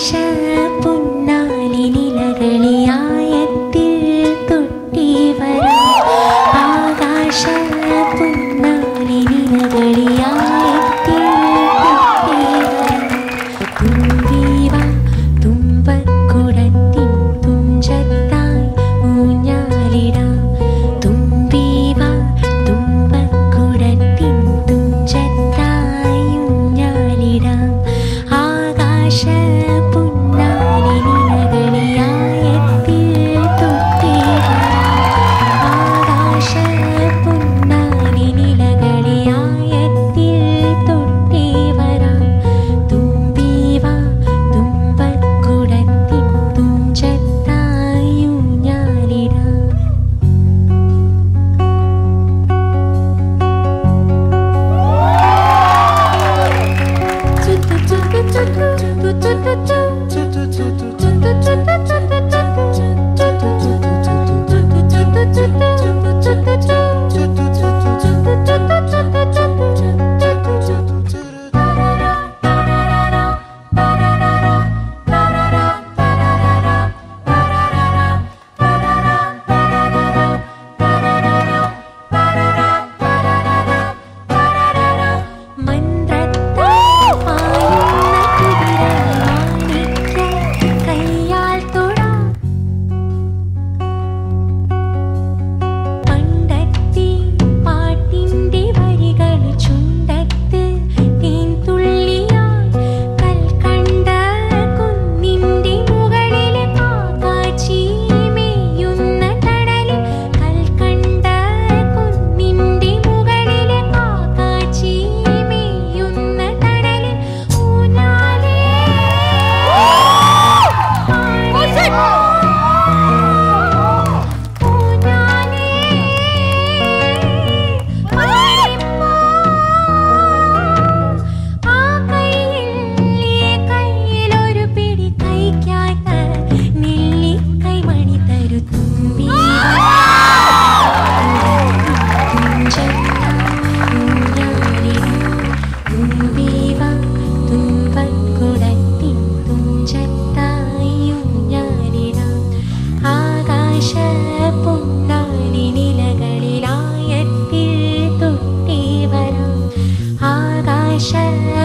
Sa. 山。